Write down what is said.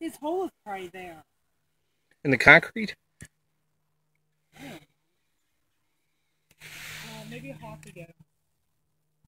His hole is probably there. In the concrete? Uh, maybe a hawk again.